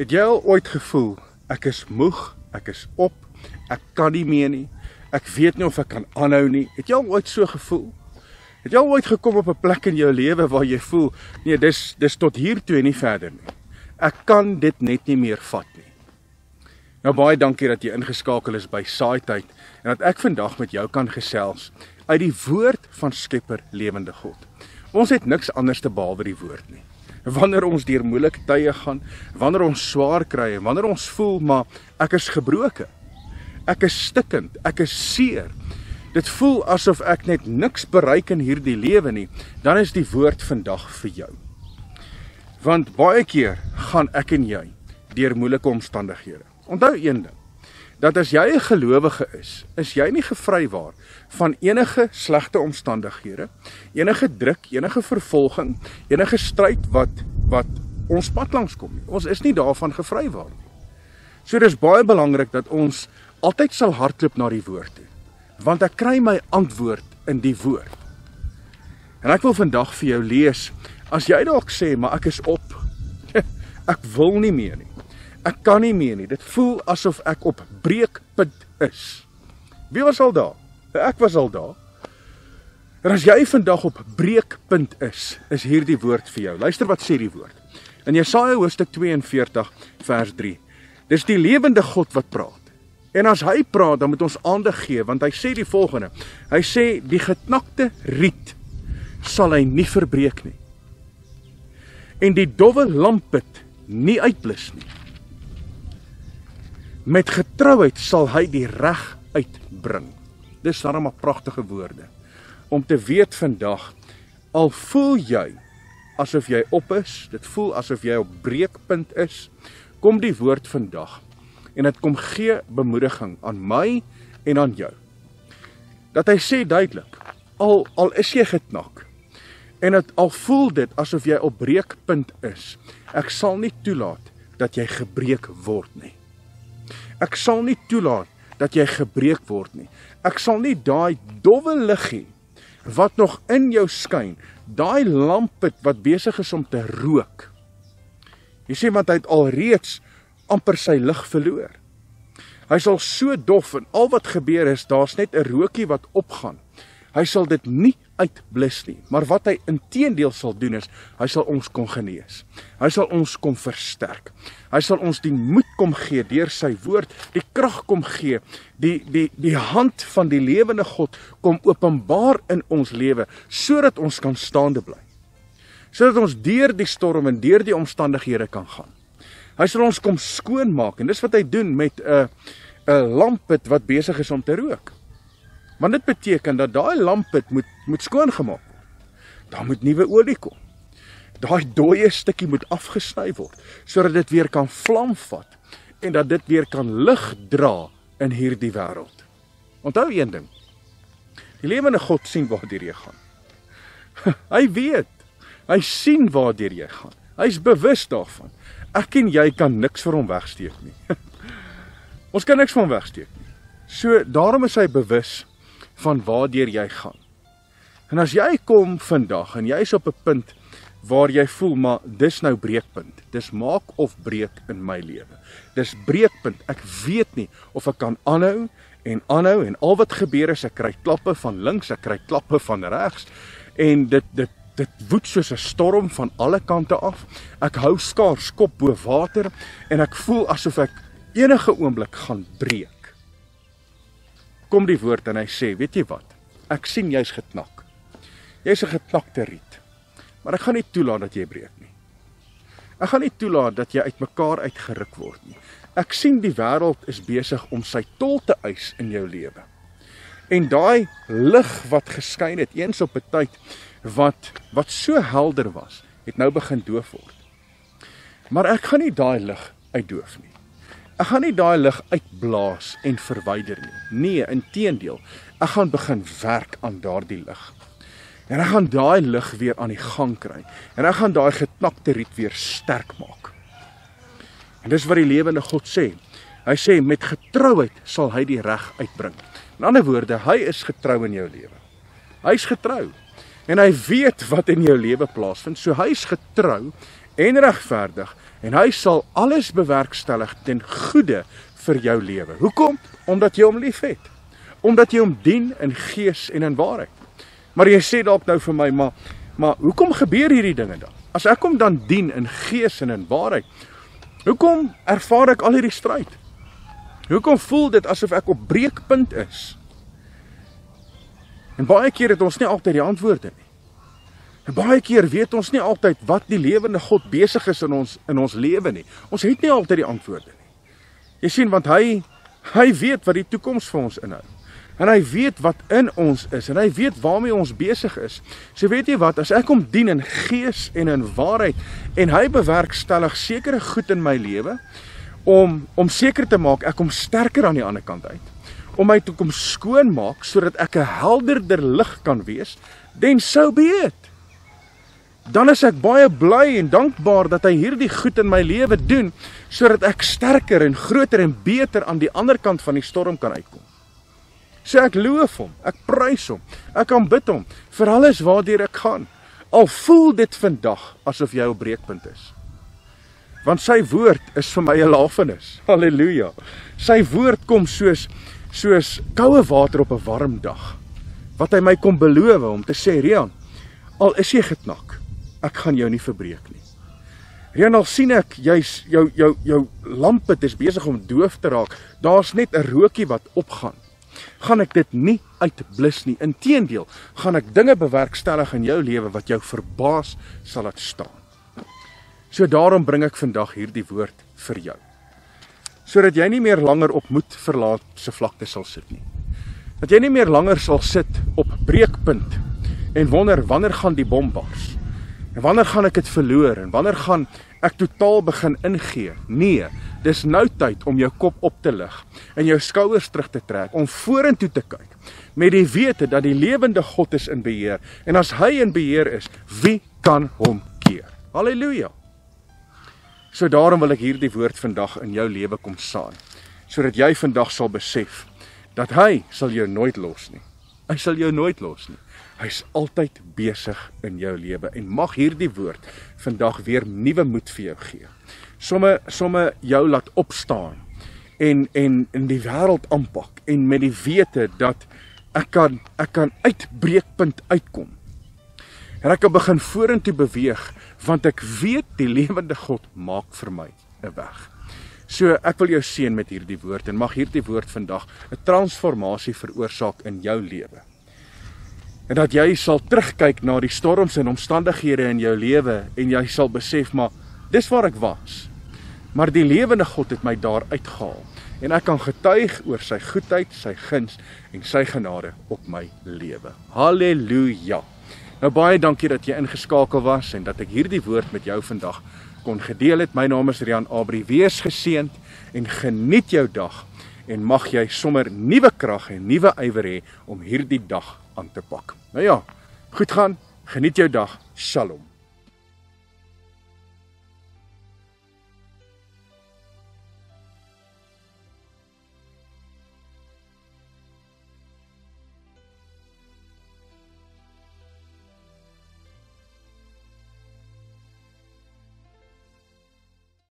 Het jy al ooit gevoel ek is moeg, ek is op, ek kan nie meer nie. Ek weet nie of ek kan aanhou nie. Het jy al ooit so gevoel? Het jy al ooit gekom op 'n plek in jou lewe waar jy voel, nee, dis dis tot hier toe en nie verder nie. Ek kan dit net nie meer vat nie. Nou baie dankie dat jy ingeskakel is by Saaityd en dat ek vandag met jou kan gesels uit die woord van Skepper Lewende God. Ons het niks anders te behalwe die woord nie wanneer ons deur moeilike tye gaan, wanneer ons swaar kry en wanneer ons voel maar ek is gebroken. Ek is stikkend, ek is seer. Dit voel asof ek net niks bereik in hierdie lewe nie, dan is die woord vandag vir jou. Want baie keer gaan ek en jy deur moeilike omstandighede. Onthou een ding, dat as jy 'n gelowige is, is jy nie gevrywaar van enige slegte omstandighede, enige druk, enige vervolging, enige stryd wat wat ons pad langs kom nie. Ons is nie daarvan gevrywaar nie. So dis baie belangrik dat ons altyd sal hardloop na die woord toe. Want ek kry my antwoord in die woord. En ek wil vandag vir jou lees, as jy dalk sê, maar ek is op. ek wil nie meer nie. Ek kan nie meer nie. Dit voel asof ek op breekpunt is. Wie was al daar? Ek was al daar. En as jy vandag op breekpunt is, is hierdie woord vir jou. Luister wat sê die woord. In Jesaja hoofstuk 42 vers 3. Dis die lewende God wat praat. En as hy praat, dan moet ons aandag gee want hy sê die volgende. Hy sê die geknakte riet sal hy nie verbreek nie. En die dowwe lampet nie uitblus nie. Met getrouheid sal hy die reg uitbring. Dis darem 'n pragtige woorde om te weet vandag al voel jy asof jy op is, dit voel asof jy op breekpunt is, kom die woord vandag en dit kom gee bemoediging aan my en aan jou. Dat hy sê duidelik, al al is jy geknak en dit al voel dit asof jy op breekpunt is, ek sal nie toelaat dat jy gebreek word nie. Ek sal nie toelaat dat jy gebreek word nie. Ek sal nie daai dowwe liggie wat nog in jou skyn, daai lampet wat besig is om te rook. Jy sien want hy het alreeds amper sy lig verloor. Hy sal so dof en al wat gebeur is daar's net 'n rookie wat opgaan. Hy sal dit nie uitblus nie, maar wat hy inteendeel sal doen is, hy sal ons kom genees. Hy sal ons kom versterk. Hy sal ons die moed kom gee deur sy woord, die krag kom gee, die die die hand van die lewende God kom openbaar in ons lewe sodat ons kan staande bly. Sodat ons deur die storm en deur die omstandighede kan gaan. Hy sal ons kom skoonmaak en dis wat hy doen met 'n 'n lampet wat besig is om te rook. Want dit beteken dat daai lampet moet moet skoongemaak word. Daar moet nuwe olie kom. Daai dooie stukkie moet afgesny word sodat dit weer kan vlam vat en dat dit weer kan lig dra in hierdie wêreld. Onthou een ding. Die lewende God sien waartoe jy gaan. Hy weet. Hy sien waartoe jy gaan. Hy's bewus daarvan. Ek en jy kan niks vir hom wegsteek nie. Ons kan niks van wegsteek nie. So daarom is hy bewus van waartoe jy gaan. En as jy kom vandag en jy's op 'n punt waar jy voel maar dis nou breekpunt. Dis maak of breek in my lewe. Dis breekpunt. Ek weet nie of ek kan aanhou en aanhou en al wat gebeur is ek kry klappe van links, ek kry klappe van regs en dit dit dit woed soos 'n storm van alle kante af. Ek hou skaars kop bo water en ek voel asof ek enige oomblik gaan breek kom die woord en hy sê, weet jy wat? Ek sien jy's geknak. Jy's 'n geknakte riet. Maar ek gaan nie toelaat dat jy breek nie. Ek gaan nie toelaat dat jy uitmekaar uitgeruk word nie. Ek sien die wêreld is besig om sy tol te eis in jou lewe. En daai lig wat geskyn het eens op 'n tyd wat wat so helder was, het nou begin doof word. Maar ek gaan nie daai lig uitdoof nie. Ek gaan nie daai lig uitblaas en verwyder nie. Nee, inteendeel. Ek gaan begin werk aan daardie lig. En ek gaan daai lig weer aan die gang kry. En ek gaan daai geknakte riet weer sterk maak. En dis wat die lewende God sê. Hy sê met getrouheid sal hy die reg uitbring. In ander woorde, hy is getrou in jou lewe. Hy's getrou. En hy weet wat in jou lewe plaasvind. So hy's getrou en regverdig en hy sal alles bewerkstellig ten goeie vir jou lewe. Hoekom? Omdat jy hom liefhet. Omdat jy hom dien in gees en in waarheid. Maar jy sê dalk nou vir my, maar maar hoekom gebeur hierdie dinge dan? As ek hom dan dien in gees en in waarheid, hoekom ervaar ek al hierdie stryd? Hoekom voel dit asof ek op breekpunt is? En baie keer het ons nie altyd die antwoorde nie. Baie keer weet ons nie altyd wat die lewende God besig is in ons in ons lewe nie. Ons het nie altyd die antwoorde nie. Jy sien want hy hy weet wat die toekoms vir ons inhou. En hy weet wat in ons is en hy weet waarmee ons besig is. So weet jy wat, as ek hom dien in gees en in waarheid en hy bewerkstellig sekere goed in my lewe om om seker te maak ek kom sterker aan die ander kant uit. Om my toe kom skoon maak sodat ek 'n helderder lig kan wees, then so be it dan is ek baie bly en dankbaar dat hy hierdie goed in my lewe doen sodat ek sterker en groter en beter aan die ander kant van die storm kan uitkom. So ek loof hom, ek prys hom, ek aanbid hom vir alles waartoe ek gaan. Al voel dit vandag asof jy op breekpunt is. Want sy woord is vir my 'n lafenis. Halleluja. Sy woord kom soos soos koue water op 'n warm dag. Wat hy my kom beloof om te sê, Rian, al is jy geknak, ek gaan jou nie verbreek nie. Renal sien ek jy's jou jou jou lampe is besig om doof te raak. Daar's net 'n rookie wat opgaan. Gaan ek dit nie uitblus nie. Inteendeel, gaan ek dinge bewerkstellig in jou lewe wat jou verbaas sal laat staan. So daarom bring ek vandag hierdie woord vir jou. Sodat jy nie meer langer op moed verlaat se vlakte sal sit nie. Dat jy nie meer langer sal sit op breekpunt en wonder wanneer gaan die bom bars. En wanneer gaan ek dit verloor en wanneer gaan ek totaal begin ingee? Nee, dis nou tyd om jou kop op te lig en jou skouers terug te trek om vorentoe te kyk met die wete dat die lewende God is in beheer en as hy in beheer is, wie kan hom keer? Halleluja. So daarom wil ek hierdie woord vandag in jou lewe kom saai sodat jy vandag sal besef dat hy sal jou nooit los nie. Hy sal jou nooit los nie. Hy's altyd besig in jou lewe en mag hierdie woord vandag weer nuwe moed vir jou gee. Somme somme jou laat opstaan en en in die wêreld aanpak en met die wete dat ek kan ek kan uitbreekpunt uitkom. En ek kan begin vorentoe beweeg want ek weet die lewende God maak vir my 'n weg. So ek wil jou seën met hierdie woord en mag hierdie woord vandag 'n transformasie veroorsaak in jou lewe en dat jy sal terugkyk na die storms en omstandighede in jou lewe en jy sal besef maar dis waar ek was. Maar die lewende God het my daar uitgehaal en ek kan getuig oor sy goedheid, sy guns en sy genade op my lewe. Halleluja. Nou baie dankie dat jy ingeskakel was en dat ek hierdie woord met jou vandag kon gedeel het. My naam is Rian Abri. Wees geseënd en geniet jou dag en mag jy sommer nuwe krag en nuwe ywer hê om hierdie dag aan te pak. Nou ja, goed gaan. Geniet jou dag. Shalom.